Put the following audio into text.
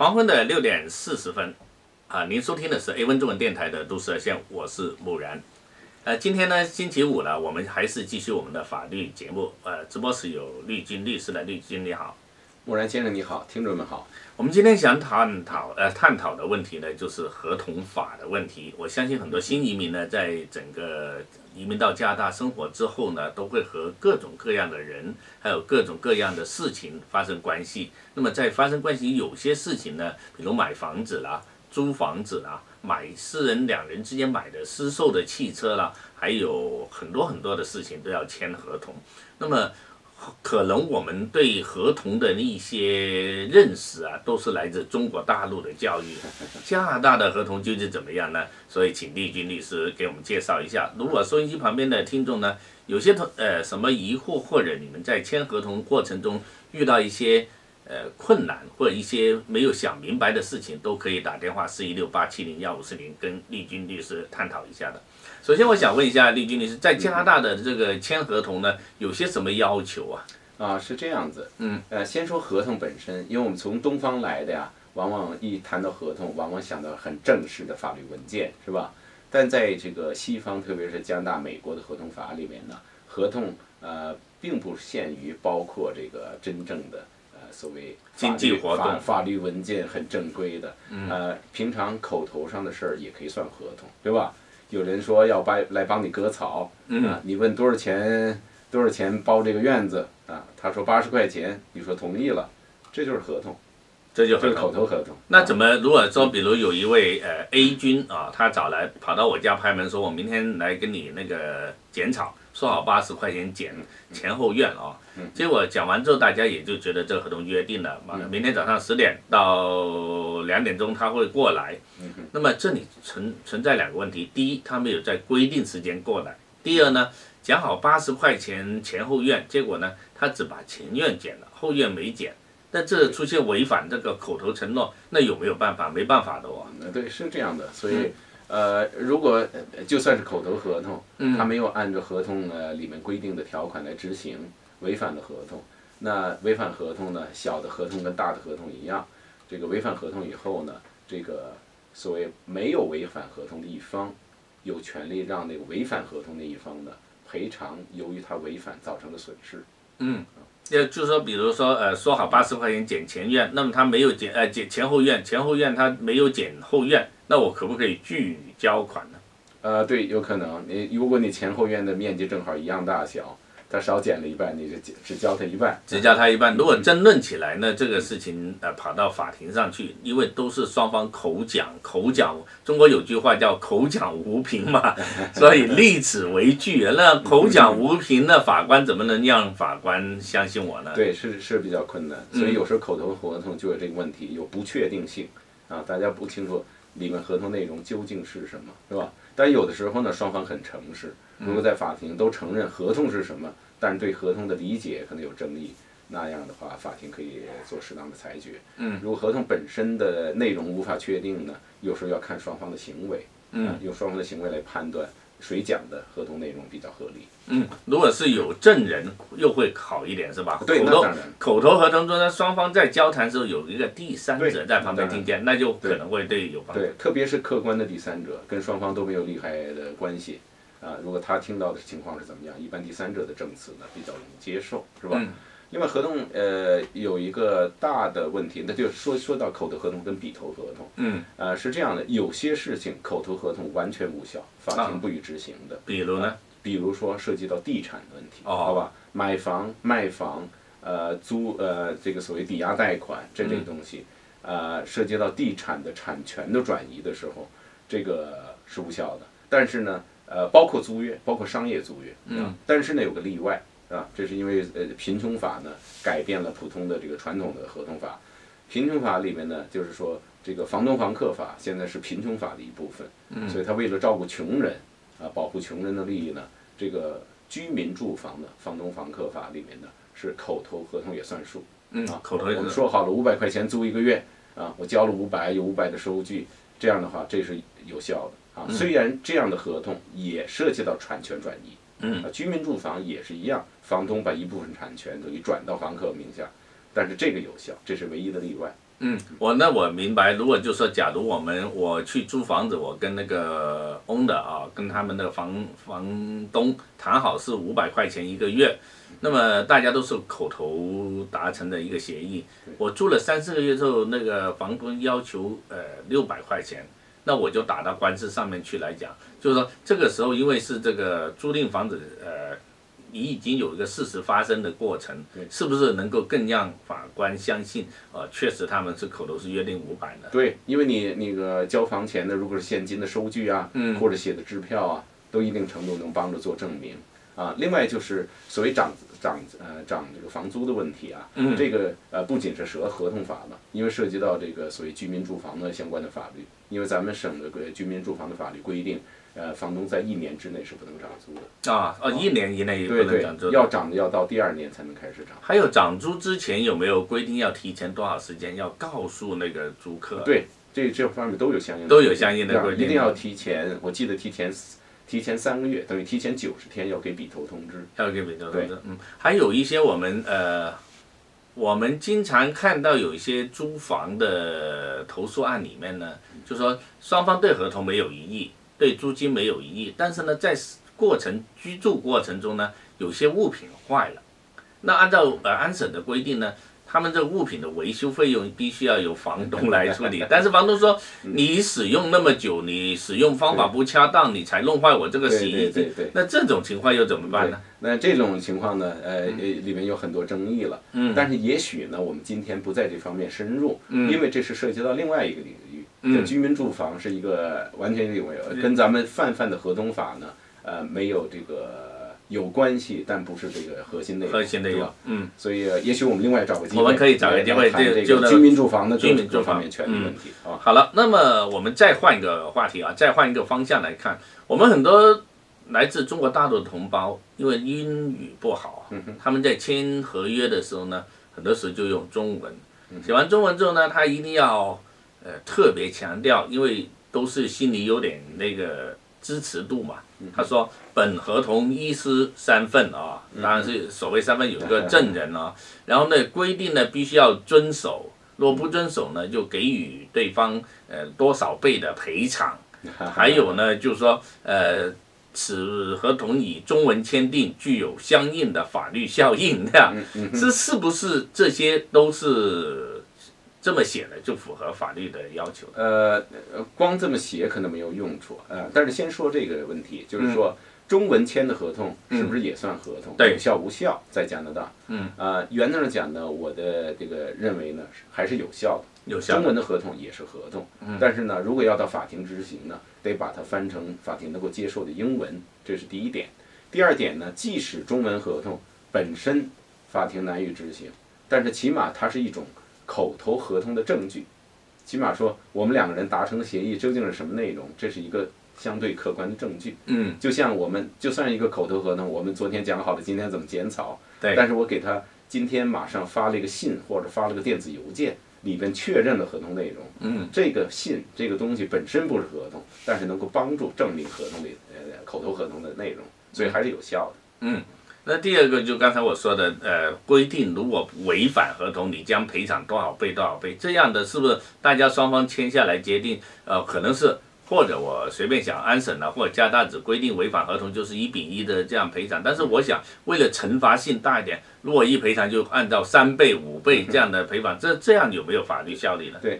黄昏的六点四十分，啊，您收听的是 A 温中文电台的都市热线，我是木然。呃，今天呢，星期五了，我们还是继续我们的法律节目。呃，直播室有绿军律师的绿军，你好。木然先生你好，听众们好。我们今天想探讨呃探讨的问题呢，就是合同法的问题。我相信很多新移民呢，在整个移民到加拿大生活之后呢，都会和各种各样的人，还有各种各样的事情发生关系。那么在发生关系，有些事情呢，比如买房子啦、租房子啦、买私人两人之间买的私售的汽车啦，还有很多很多的事情都要签合同。那么可能我们对合同的一些认识啊，都是来自中国大陆的教育。加拿大的合同究竟怎么样呢？所以请丽君律师给我们介绍一下。如果收音机旁边的听众呢，有些同呃什么疑惑，或者你们在签合同过程中遇到一些呃困难，或者一些没有想明白的事情，都可以打电话四一六八七零幺五四零跟丽君律师探讨一下的。首先，我想问一下丽君律师，在加拿大的这个签合同呢，有些什么要求啊？啊，是这样子。嗯。呃，先说合同本身，因为我们从东方来的呀，往往一谈到合同，往往想到很正式的法律文件，是吧？但在这个西方，特别是加拿大、美国的合同法里面呢，合同呃并不限于包括这个真正的呃所谓经济活动、法律文件很正规的，呃，平常口头上的事儿也可以算合同，对吧？有人说要帮来帮你割草，啊，你问多少钱？多少钱包这个院子？啊，他说八十块钱，你说同意了，这就是合同，这就是口头合同。那怎么如果说，比如有一位呃 A 君啊，他找来跑到我家拍门，说我明天来跟你那个剪草，说好八十块钱减前后院啊，结果讲完之后，大家也就觉得这个合同约定了，嘛，明天早上十点到两点钟他会过来。那么这里存存在两个问题，第一，他没有在规定时间过来；第二呢？讲好八十块钱前后院，结果呢，他只把前院减了，后院没减，那这出现违反这个口头承诺，那有没有办法？没办法的哦。呃，对，是这样的。所以，呃，如果就算是口头合同，他没有按照合同呢里面规定的条款来执行，违反了合同，那违反合同呢，小的合同跟大的合同一样，这个违反合同以后呢，这个所谓没有违反合同的一方，有权利让那个违反合同那一方呢。赔偿由于他违反造成的损失。嗯，要就是说，比如说，呃，说好八十块钱减前院，那么他没有减，呃，减前后院，前后院他没有减后院，那我可不可以拒交款呢？呃，对，有可能。你如果你前后院的面积正好一样大小。他少减了一半，你就只交他一半，只交他一半。如果争论起来那，这个事情呃跑到法庭上去，因为都是双方口讲，口讲。中国有句话叫“口讲无凭”嘛，所以立此为据。那口讲无凭，那法官怎么能让法官相信我呢？对，是是比较困难。所以有时候口头合同就有这个问题，有不确定性啊，大家不清楚里面合同内容究竟是什么，是吧？但有的时候呢，双方很诚实。如果在法庭都承认合同是什么，但是对合同的理解可能有争议，那样的话，法庭可以做适当的裁决。嗯，如果合同本身的内容无法确定呢，有时候要看双方的行为，嗯，用双方的行为来判断谁讲的合同内容比较合理。嗯，如果是有证人，又会好一点，是吧？对，那当然。口头合同中呢，双方在交谈时候有一个第三者在旁边听见，那就可能会对有帮助。对，特别是客观的第三者，跟双方都没有利害的关系。啊，如果他听到的情况是怎么样？一般第三者的证词呢比较容易接受，是吧？嗯。另外，合同呃有一个大的问题，那就是说说到口头合同跟笔头合同。嗯。呃，是这样的，有些事情口头合同完全无效，法庭不予执行的。比如呢？比如说涉及到地产的问题，好吧？买房、卖房，呃，租呃这个所谓抵押贷款这类东西，呃，涉及到地产的产权的转移的时候，这个是无效的。但是呢？呃，包括租约，包括商业租约，嗯，但是呢有个例外，啊，这是因为呃贫穷法呢改变了普通的这个传统的合同法，贫穷法里面呢就是说这个房东房客法现在是贫穷法的一部分，嗯，所以他为了照顾穷人，啊，保护穷人的利益呢，这个居民住房的房东房客法里面呢是口头合同也算数，嗯，啊，口头我们说好了五百块钱租一个月，啊，我交了五百，有五百的收据，这样的话这是有效的。啊，虽然这样的合同也涉及到产权转移，嗯，居民住房也是一样，房东把一部分产权等于转到房客名下，但是这个有效，这是唯一的例外。嗯，我那我明白。如果就说，假如我们我去租房子，我跟那个 owner 啊，跟他们的房房东谈好是五百块钱一个月，那么大家都是口头达成的一个协议。我住了三四个月之后，那个房东要求呃六百块钱，那我就打到官司上面去来讲，就是说这个时候因为是这个租赁房子呃。你已经有一个事实发生的过程，是不是能够更让法官相信？呃，确实他们是口头是约定五百的。对，因为你那个交房前的，如果是现金的收据啊，或者写的支票啊，都一定程度能帮着做证明啊。另外就是所谓涨涨呃涨这个房租的问题啊，这个呃不仅是涉合同法了，因为涉及到这个所谓居民住房的相关的法律，因为咱们省的个居民住房的法律规定。呃，房东在一年之内是不能涨租的啊，哦，一年以内不能涨租，要涨的要到第二年才能开始涨。还有涨租之前有没有规定要提前多少时间要告诉那个租客？对，这这方面都有相应的，都有相应的规定，一定要提前。我记得提前提前三个月，等于提前九十天要给笔头通知，要给笔头通知。嗯，还有一些我们呃，我们经常看到有一些租房的投诉案里面呢，就说双方对合同没有异议。对租金没有异议，但是呢，在过程居住过程中呢，有些物品坏了，那按照呃安审的规定呢，他们这个物品的维修费用必须要由房东来处理。但是房东说，你使用那么久，你使用方法不恰当，你才弄坏我这个洗衣机。那这种情况又怎么办呢？那这种情况呢，呃，里面有很多争议了。嗯。但是也许呢，我们今天不在这方面深入，因为这是涉及到另外一个领域。就居民住房是一个完全领域，跟咱们泛泛的合同法呢，呃，没有这个有关系，但不是这个核心内容，核心内容，嗯，所以也许我们另外找个机会，我们可以找个机会谈这个居民住房的居民住房权利问题啊。好了，那么我们再换一个话题啊，再换一个方向来看，我们很多来自中国大陆的同胞，因为英语不好，他们在签合约的时候呢，很多时候就用中文，写完中文之后呢，他一定要。呃，特别强调，因为都是心里有点那个支持度嘛。他说，本合同一式三份啊，当然是所谓三份有一个证人啊。然后呢，规定呢必须要遵守，若不遵守呢，就给予对方呃多少倍的赔偿。还有呢，就是说呃，此合同以中文签订，具有相应的法律效应。这样，这是不是这些都是？这么写呢就符合法律的要求。呃，光这么写可能没有用处。呃，但是先说这个问题，就是说中文签的合同是不是也算合同？有效无效？在加拿大。嗯。啊，原则上讲呢，我的这个认为呢，还是有效的。有效。中文的合同也是合同。嗯。但是呢，如果要到法庭执行呢，得把它翻成法庭能够接受的英文，这是第一点。第二点呢，即使中文合同本身法庭难以执行，但是起码它是一种。口头合同的证据，起码说我们两个人达成的协议究竟是什么内容，这是一个相对客观的证据。嗯，就像我们就算一个口头合同，我们昨天讲好了今天怎么剪草，对，但是我给他今天马上发了一个信或者发了个电子邮件，里边确认了合同内容。嗯，这个信这个东西本身不是合同，但是能够帮助证明合同里呃口头合同的内容，所以还是有效的。嗯。那第二个就刚才我说的，呃，规定如果违反合同，你将赔偿多少倍多少倍，这样的是不是大家双方签下来决定？呃，可能是或者我随便想安审了，或者加大只规定违反合同就是一比一的这样赔偿。但是我想为了惩罚性大一点，如果一赔偿就按照三倍五倍这样的赔偿，这这样有没有法律效力呢？对，